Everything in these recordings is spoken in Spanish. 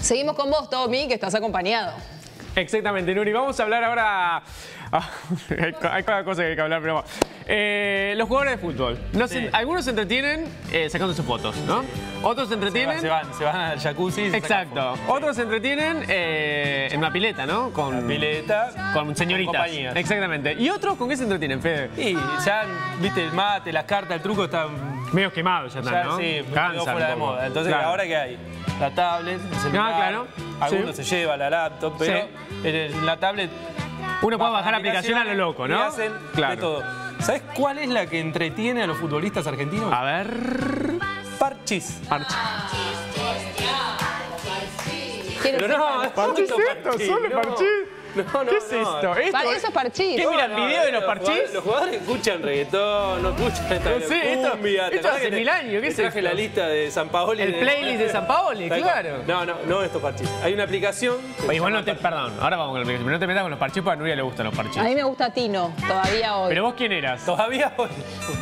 Seguimos con vos, Tommy, que estás acompañado. Exactamente, Nuri. Vamos a hablar ahora. Ah, hay cada cosa que hay que hablar, pero. Eh, los jugadores de fútbol. No se- Sí. algunos se entretienen eh, sacando sus fotos, ¿no? Otros se Se entretienen. van, se van, se van al jacuzzi. se Exacto. Otros se entretienen eh, en una pileta, ¿no? Con, Pileta. con señoritas. compañías. Exactamente. ¿Y otros con qué se entretienen, Fede? Y ya, viste, el mate, las cartas, el truco están. Medio quemados ya Ya, están, ¿no? sí, Cansan fuera de moda. Entonces, Claro. ¿ahora qué hay? La tablet, el celular. Ah, claro. Algunos Sí. se lleva la laptop, pero en la tablet. Uno puede bajar aplicación a lo loco, y ¿no? hacen Claro. de todo. ¿Sabes cuál es la que entretiene a los futbolistas argentinos? A ver. Parchis. Parche. ¿Quién es Pero no, es ¿Parchís justo esto? ¿Solo no. No, no, ¿Qué es no. esto? ¿Esto Vale, eso es parchís. ¿Qué miran video de los Los parchís? jugadores- Los jugadores escuchan reggaetón, no escuchan esta No sé, esto- cumbia. ¿te esto hace mil años, ¿qué es traje esto? la lista de San Paoli. El playlist de San Paoli, claro. No, no, no estos parchís. Hay una aplicación. que Oye, igual no te, perdón, ahora vamos con la aplicación. pero No te metas con los parchís porque a Nuria le gustan los parchís. A mí me gusta Tino, todavía hoy. Pero vos quién eras? Todavía hoy.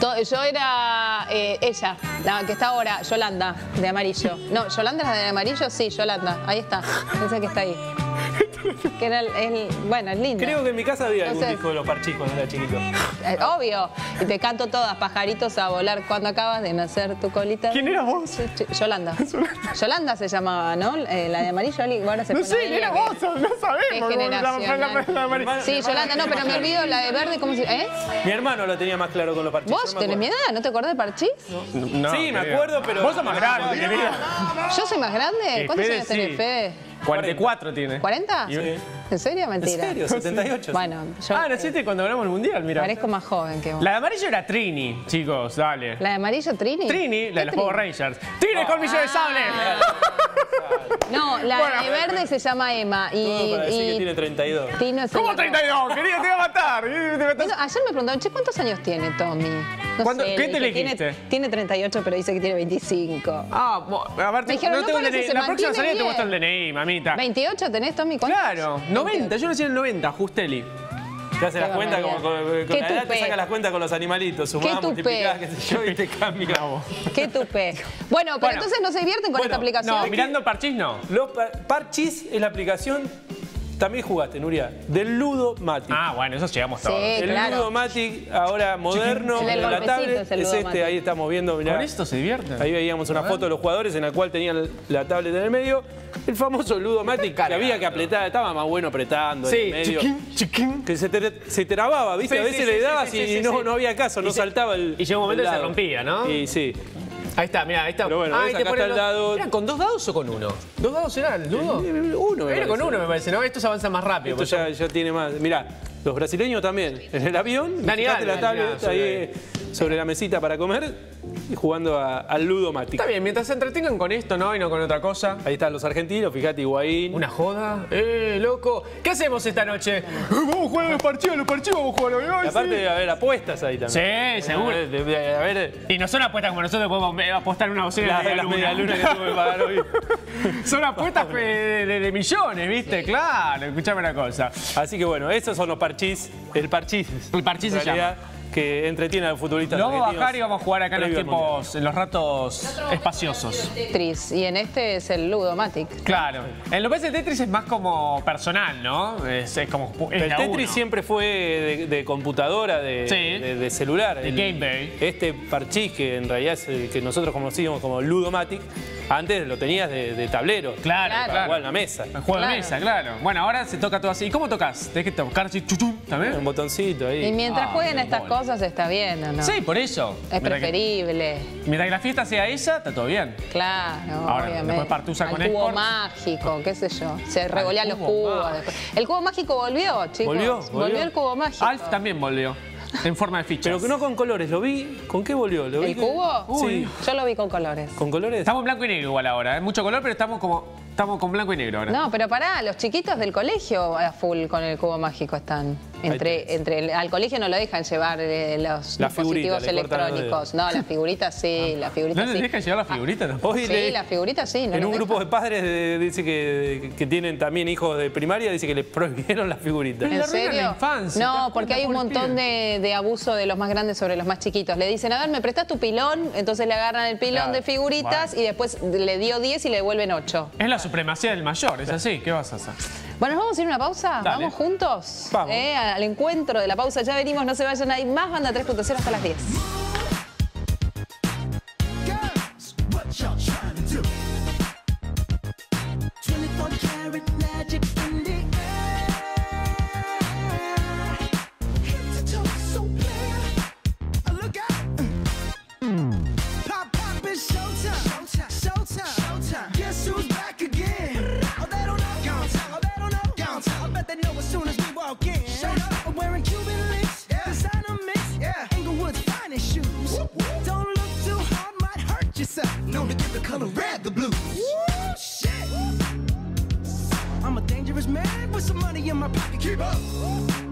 To- Yo era eh, ella, la que está ahora, Yolanda, de amarillo. No, ¿Yolanda es la de amarillo? Sí, Yolanda, ahí está. Esa que está ahí. Que era el, el- bueno, es lindo. Creo que en mi casa había algún Entonces- disco de los parchís cuando era chiquito. Eh, obvio. Y te canto todas, pajaritos a volar cuando acabas de nacer tu colita. ¿Quién eras vos? Yolanda. Yolanda se llamaba, ¿no? Eh, la de amarillo, ahora se No sé, Noelia, era que- vos, no sabemos. Qué generacional. Sí, Yolanda, no, pero me olvido la de verde, ¿cómo se ¿Eh? Mi hermano lo tenía más claro con los parchís. ¿Vos no tenés mi edad? ¿No te acordás de Parchís? No, Sí, me acuerdo, pero- Vos sos más grande, querida. ¿Yo soy más grande? ¿Cuántos años tenés. Fede? 44 tiene. ¿40? Y- ¿En serio? ¿En Mentira. serio? 78. Bueno, yo Ah, naciste cuando ganamos el mundial, mira. parezco más joven que vos. La de amarillo era Trini, chicos, dale. ¿La de amarillo, Trini? Trini, la de los ¿Qué Power? Rangers. ¡Trini con millo de sable! No, la Bueno. de verde se llama Emma y, Todo para decir que y tiene 32. Tino es ¿Cómo otro. 32? Querida, te iba a matar. Ayer me preguntaron, che, ¿cuántos años tiene Tommy? No ¿Cuándo- sé, qué te dije, elegiste? Tiene, tiene 38, pero dice que tiene 25. Ah, mo- a ver, Me dijeron, no no tengo DNI. La próxima salida te muestro el DNI, mamita. ¿28 tenés, Tommy? ¿Cuántos? Claro, 90. Yo nací en el 90, Justeli. Te hace las cuentas como con, con Qué la edad te saca las cuentas con los animalitos, sumás, Qué tupé. multiplicás, qué sé yo, y te cambia. Qué tupé. Bueno, pero Bueno. entonces no se divierten con Bueno, esta aplicación. No, mirando parchís no. Los par- Parchís es la aplicación, también jugaste, Nuria, del Ludo Matic. Ah, bueno, eso llegamos Sí. todos. el claro. Ludo Matic, ahora moderno, en la tablet, es el es Ludo este, Matic. ahí estamos viendo, mirá. Con esto se divierten. Ahí veíamos una foto de los jugadores en la cual tenían la tablet en el medio. El famoso Ludo Matic, que había que apretar, estaba más bueno apretando en Sí, el medio. chiquín, chiquín. Que se, te- se trababa, ¿viste? Sí, a veces sí, le dabas sí, y sí, no, sí. no había caso, no Y saltaba el. y llegó un momento que se rompía, ¿no? Y sí. Ahí está, mira, ahí está. Pero bueno, Ah, ves, ahí te acá está el los- dado. ¿Eran con dos dados o con uno? ¿Dos dados eran el dudo? Uno, me Era con uno, me parece, ¿no? Estos avanzan más rápido. Esto pues ya, ya tiene más. Mirá, los brasileños también. En el avión, Dani la Alves, tablet mirá, ahí sobre la mesita para comer y jugando a- al Ludo Matic. Está bien, mientras se entretengan con esto, ¿no? Y no con otra cosa. Ahí están los argentinos, fíjate, Higuaín. ¿Una joda? ¡Eh, loco! ¿Qué hacemos esta noche? vamos a jugar a los parchivos, los parchivos, vamos a jugar a Y aparte debe haber apuestas ahí también. Sí, seguro. Debe, debe haber Y no son apuestas como nosotros podemos eh, apostar una bocina la, de la media luna que tuve que pagar hoy. Son apuestas eh, de, de- de millones, ¿viste? Claro, escuchame una cosa. Así que bueno, esos son los parchís. El parchís. El parchís se Que entretiene a los futbolistas Lo vamos a bajar y vamos a jugar acá en los al tiempos, en los ratos espaciosos. Tetris, y en este es el Ludomatic. Claro. En lo que es el Tetris es más como personal, ¿no? Es, es como. es El Tetris uno. siempre fue de, de computadora, de, Sí. de- de celular. De El- Game Boy. Este parchís, que en realidad es el que nosotros conocíamos como Ludomatic, antes lo tenías de, de tablero. Claro, Claro. Para jugar en la mesa. El juego Claro. de mesa, claro. Bueno, ahora se toca todo así. ¿Y cómo tocas? ¿Tenés que tocar así chuchum Un también? botoncito ahí. Y mientras Ah, jueguen qué estas cosas está bien, ¿o no? Sí, por eso. Es Mientras que- preferible. Mientras que la fiesta sea esa, está todo bien. Claro, Ahora, obviamente. después Partusa Al con cubo Escort. mágico, qué sé yo. Se regolean los cubo cubos. mágico. después. El cubo mágico volvió, chicos. Volvió, volvió. el cubo mágico. Alf también volvió. En forma de fichas. Pero que no con colores, lo vi. ¿Con qué volvió? Lo vi ¿El que- cubo? Sí. Yo lo vi con colores. ¿Con colores? Estamos en blanco y negro igual ahora. ¿eh? Mucho color, pero estamos como. Estamos con blanco y negro ahora. No, pero pará, los chiquitos del colegio a full con el cubo mágico están. Entre, entre al colegio no lo dejan llevar eh, los la dispositivos electrónicos. No, las figuritas sí, ah. las figuritas no, sí. Dejan llevar las ah. figuritas tampoco. Sí, las figuritas sí. En un grupo de padres de, dice que, que, tienen también hijos de primaria, dice que les prohibieron las figuritas. ¿En, serio? No, porque hay un montón de, de, abuso de los más grandes sobre los más chiquitos. Le dicen, a ver, ¿me prestas tu pilón? Entonces le agarran el pilón de figuritas y después le dio 10 y le devuelven 8. Es la supremacía del mayor, es así. ¿Qué vas a hacer? Bueno, nos vamos a ir a una pausa. Dale. Vamos juntos vamos. Eh, al encuentro de la pausa. Ya venimos, no se vayan. Hay más banda 3.0 hasta las 10. Girls, in my pocket. Keep up.